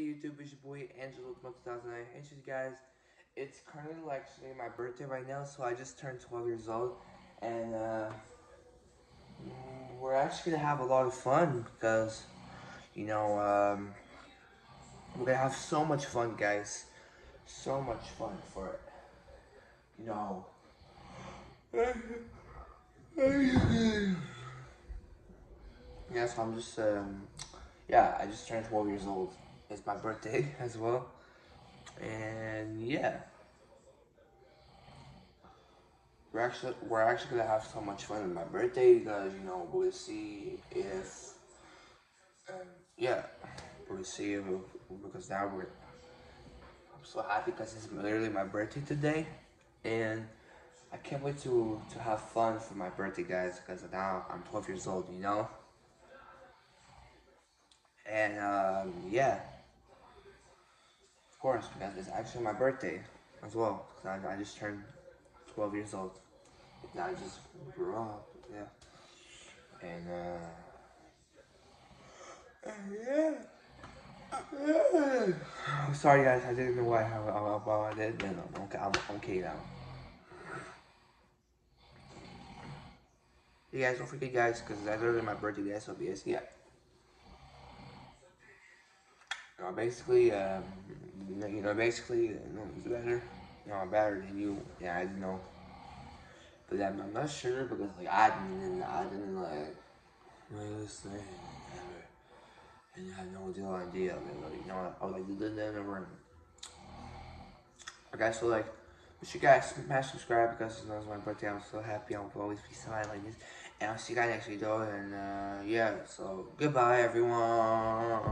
YouTube? It's your boy Angelo from 2009. Hey guys, it's currently actually my birthday right now, so I just turned 12 years old, and uh, we're actually gonna have a lot of fun because, you know, um, we're gonna have so much fun, guys. So much fun for it. You know. Yeah, so I'm just, um, yeah, I just turned 12 years old. It's my birthday as well. And yeah. We're actually, we're actually gonna have so much fun on my birthday because, you know, we'll see if, um, yeah, we'll see if, because now we're, I'm so happy because it's literally my birthday today. And I can't wait to, to have fun for my birthday, guys, because now I'm 12 years old, you know? And um, yeah, course, because it's actually my birthday as well. Cause I, I just turned 12 years old. Now I just grew up, yeah. And uh, yeah. Sorry guys, I didn't know why I did. No, no, I'm okay, I'm, I'm okay now. You guys don't forget guys, because that's literally my birthday, guys, so yes, yeah. Basically, um, you know, basically, you it's better. You know, better than you. Yeah, I know. But I'm, I'm not sure because, like, I didn't, I didn't, like, really listen ever. And I had no real idea of. Like, you know, I was like, did that never. Okay, so, like, you guys smash subscribe because you it's my birthday. I'm so happy. I will always be smiling like this. And I'll see you guys next video. And, uh, yeah, so, goodbye, everyone.